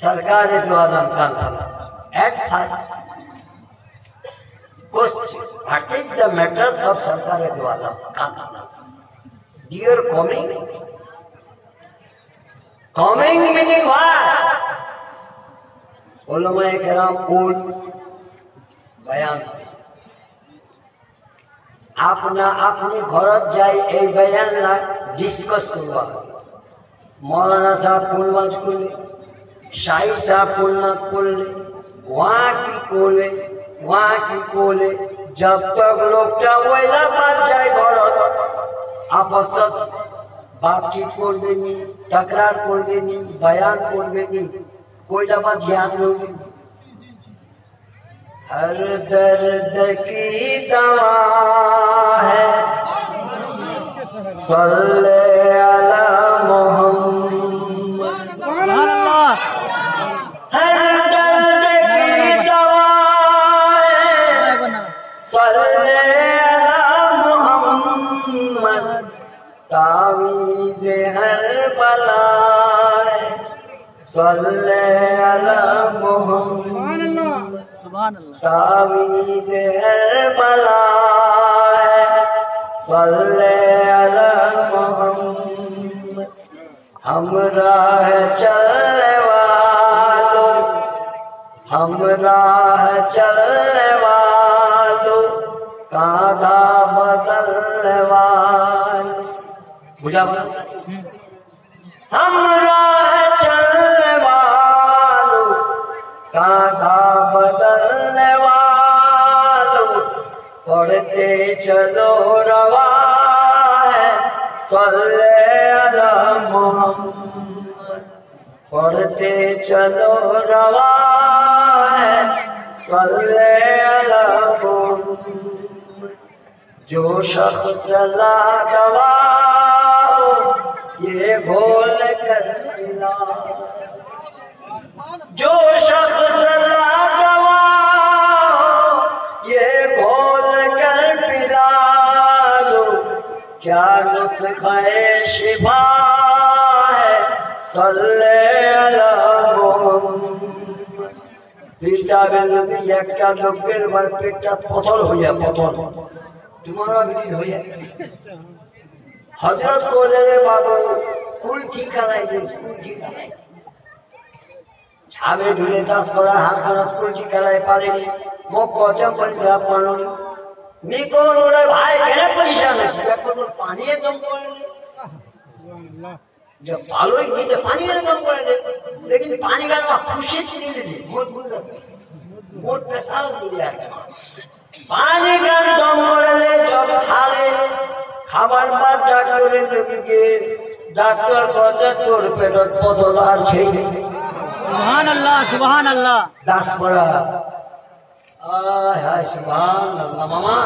सरकार जो आलम का at first question what is the matter of सरकार जो आलम का dear coming coming meaning what उलमा कराम कोल बयान। अपना अपनी घर जाए एक बयान डिस्कस करवा। मौलाना साहब कुल वाज कुल শাহিদ সাহেব কুলনাথ করলে वहाँ की कोले वहाँ की कोले जब तक লোকটা ওইলা বাদ যায় ঘরত আপসত বাতচিত করবে নি তকরার করবে নি বয়ান করবে নি कोयला बात याद रहोगी हर दर्द की दवा है सल्ले अला मोहम्मद सले तावीहल सल मोहो मान तावी भल सलमोहलो काधा बदलने वाले। बुझा? हम राह काधा पढ़ते चलो रवा सल्ले अला मोहम्मद। पढ़ते चलो रवा है। सल्ले अला जो शख्स ला दवा हो ये भूल कर मिला जो शख्स ला दवा हो ये भूल कर पिला दो क्या नुस्खे शिफा है सल्ले अला मोहम्मद পীর সাহেবের যদি একটা লোকের বার পেটটা পথল হইয়া পথল তোমরা মিলিত হয়ে হজরত কোলের বাবু কুল ঠিকানায় কুল ঠিকানায়। ছাবে ঢুলে দাস করা হাত খরচ কুল ঠিকানায় পারেনি, মুখ কচা করে দেওয়া ভাই, কেন পরিশান আছি এখন পানিয়ে ভালোই দিতে পানি দম করে লেকিন পানি গান খুশি নিলে মুখ মুখ মুখ পেশাল মিলে আর लेनी बहुत बहुत बहुत पेशाब दुनिया है पानी का दम করে জব খালে খাবার পর ডাক্তারের দিকে ডাক্তার কথা তোর পেটত পথল আর সেই সুবহান আল্লাহ সুবহান আল্লাহ দাস পড়া আয় হায় সুবহান আল্লাহ মামা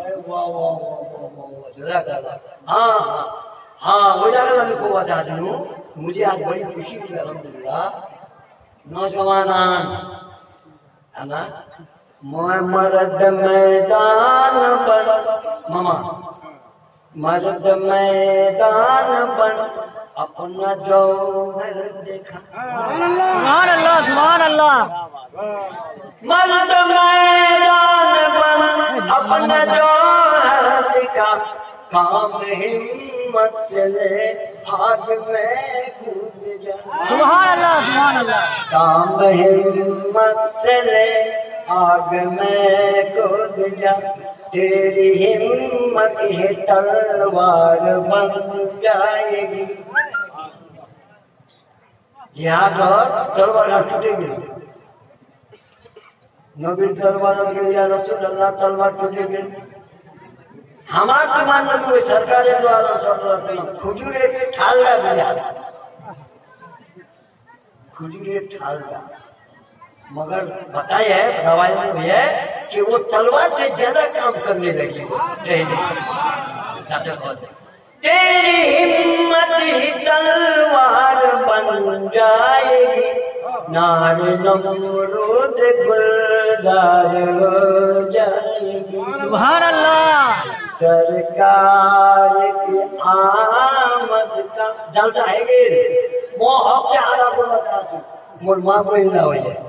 এ ওয়া ওয়া ওয়া ওয়া ওয়া জাযাকাল্লাহ हाँ हाँ हाँ वो जाकर मैं को बता दूं मुझे आज बड़ी खुशी थी अल्हम्दुलिल्लाह नौजवानान है ना मैं मर्द मैदान पर। ममा मर्द मैदान पर अपना जौहर देखा। सुभान अल्लाह सुभान अल्लाह मर्द मैदान पर अपना जौहर देखा। काम हिम्मत चले आग में कूद जा। सुभान अल्लाह सुभान अल्लाह काम हिम्मत चले आग में कूद जा। तेरी हिम्मत है तलवार बन जाएगी। जिहाद और तो तलवार टूटेगी। नबी तलवार के लिए रसूल अल्लाह तलवार टूटेगी। हमार तुम्हार नबी सरकार द्वारा तो खुजूरे ठाल रहा खुजूरे ठाल रहा मगर बताया है रवायत में है कि वो तलवार से ज़्यादा काम करने लगी वो। तेरी हिम्मत ही तलवार बन जाएगी। नार नमरूद गुलदार हो जाएगी। सरकार की आमद का जल जाएगी मोह के आरा बोला था मोर माँ कोई ना हो। जाए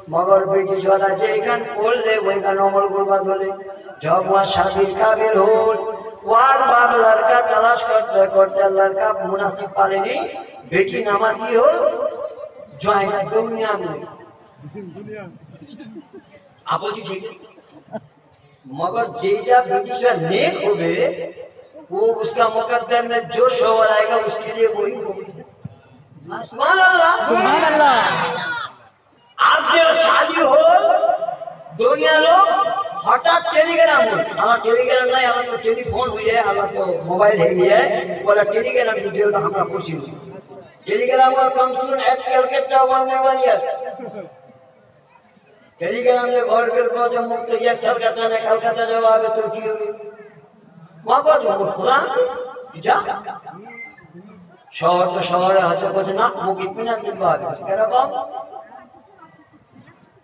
মগর ব্রিটিশরা যেখান করলে ওইখান অমর গুরবাদ হলে জমা সাদির কাবির হল ওয়ার বাংলার কা তালাশ করতে করতে আল্লাহর মুনাসিব পারেনি বেটি নামাজি হল জয়না দুনিয়া নয় আপনি ঠিক? मगर जेजा ब्रिटिशर नेक हो गए वो उसका मुकदमे में जो शोर आएगा उसके लिए वही আজকে শাদি হল দুনিয়া লোক হঠাৎ টেলিগ্রাম হল। আমার টেলিগ্রাম নাই, আমার তো টেলিফোন হয়ে যায়, আমার তো মোবাইল হয়ে যায়। বলে টেলিগ্রাম ভিডিওটা আমরা বসি টেলিগ্রাম ওর কম শুন এক ক্যালকেটটা বানিয়ে বানিয়ে টেলিগ্রামে ঘর ঘর পৌঁছে মুক্ত গিয়ে কলকাতা না যাওয়া হবে তো কি হবে? মগজ মগজ, খোলা। যা। শহর তো শহরে হাজার বলছে না মুখ ইতমিনান দিতে হবে।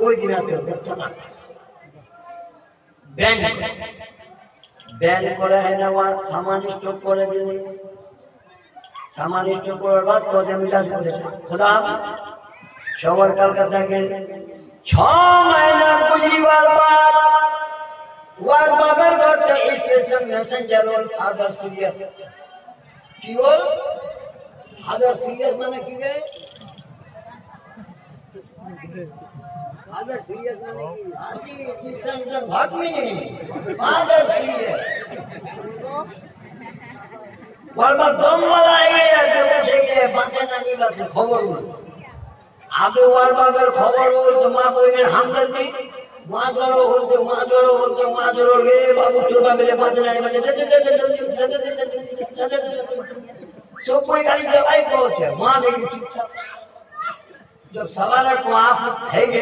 ওই দিন ব্যর্থ ব্যান করে। নেওয়া সামান স্টক করে দিলে। সামান স্টক করার বাদ কদে মিটাজ করেছে খোদা সবার কলকাতা গেল ছ মহিনা গুজরিবার বাদ ওয়ার বাবার ঘরটা স্টেশন মেসেঞ্জার ওর ফাদার সিরিয়াস কি বল ফাদার সিরিয়াস মানে কি রে? ফাদার সিরিয়াস মানে কি আজকে স্টেশন ভাগ মিনি ফাদার সিরিয়াস বলবা দম বলা আগে আর কেউ বসে গিয়ে বাঁচে না নি বাঁচে খবর বল আদৌ ওয়ার বাবার খবর বলতো মা বইনের হামদর্দি মা জড়ো বলতো মা জড়ো বলতো মা জড়ো রে বাবু তোর বাবেরে বাঁচে না নি বাঁচে सब कोई गाड़ी दवाई पहुंचे माँ लेकिन चुपचाप जब सवाल है को आप है गे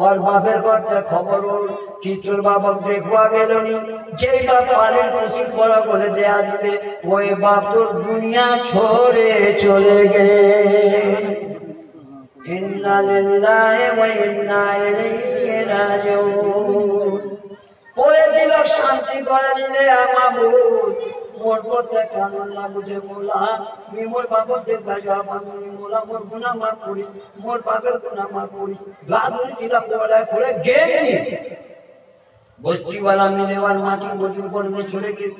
ওর বাপের করতে খবর ওর কি তোর বাপক দেখবা গেল যেই বাপ পারেন খুশি বড় করে দেয়া দিবে ওই বাপ তোর দুনিয়া ছড়ে চলে গে পরে দিল শান্তি করে নিলে আমাবু মোর করতে কানুন লাগুছে মোলা মি মোর বাপর দেখ ভাজা বানুনি মোলা মোর গুনা মাফ করিস, মোর বাপের গুনা মাফ করিস গাদুর কিলা পড়ায় পড়ে গেমনি বস্তিওয়ালা মিলেওয়াল মাটি করে দিয়ে চলে গেল।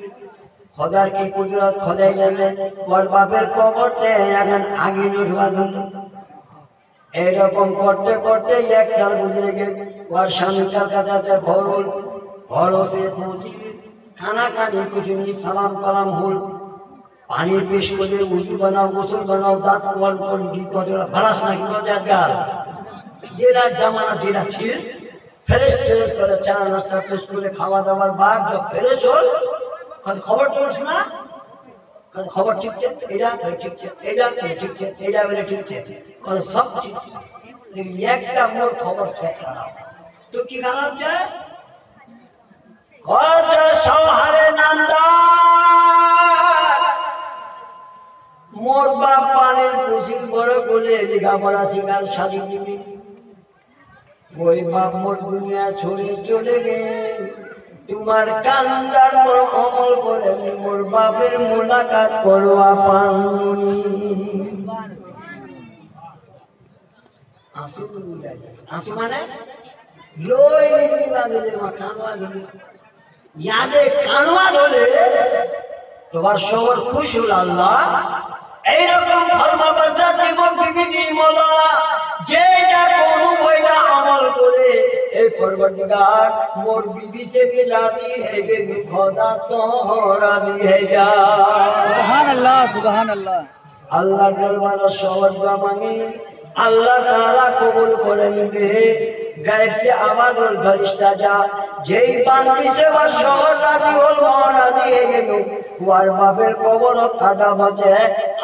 খদার কি কুদরত খদাই গেলে ওর বাপের কবরতে এখন আগে উঠবা ধরল। এইরকম করতে করতে এক সাল গুজরে গেল, ওর স্বামী কলকাতাতে ঘর হল ঘর সে পৌঁছি খানা কাটের কিছু নিয়ে সালাম কালাম হল। পানি পেশ করে উঁচু বানাও, গোসল বানাও, দাঁত কল কল ডি কটরা ভালাস না কি জায়গা জেরার জামানা জেরা ছিল। ফেরেস ফেরেস করে চা নাস্তা পেশ করে খাওয়া দাওয়ার বাদ যখন ফেরেস হল খবর চলছ না। খবর ঠিকছে এটা ঠিকছে এটা ঠিকছে এটা বেড়ে ঠিকছে সব ঠিকছে একটা মোর খবর খারাপ। তো কি খারাপ যায় মোর বাপ পানের কুশিল বড় বলে লেখাপড়া শিকার সাজি দিবি ওই বাপ মোর দুনিয়া ছড়ে চলে গে। তোমার কান্দার পর অমল করে মোর বাপের মোলাকাত করবা পানি আসু মানে? লই নিবি না দিলে মা কানবা দিবি ইয়াদে তোমার সবর খুশ হল আল্লাহ। এইরকম ফরমা বাচ্চা জীবন বিবিধি মোলা যেটা কোন বইটা আমল করে এই পরবর্তীকার মোর বিবি সে কে রাজি হে গে খোদা তো রাজি হে যা আল্লাহ আল্লাহ আল্লাহ দরবারে সবর দোয়া মাঙি আল্লাহ তাআলা কবুল করে নিবে। গায়েব সে আমাদের ফরিস্তা যা। যেই বান্দি সে বা শহর রাজি হল রাজি হয়ে গেল। ওয়ার বাপের কবর আদাম হচ্ছে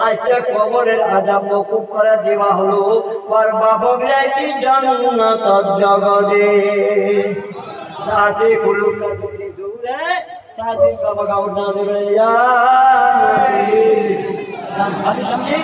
আজকে কবরের আদাম মকুব করে দেওয়া হলো। ওয়ার বাপক রাইতি জন্নত জগদে তাতে কুলু কাজে দূরে তাতে কবগাউট না দেবে। আমি সমঝে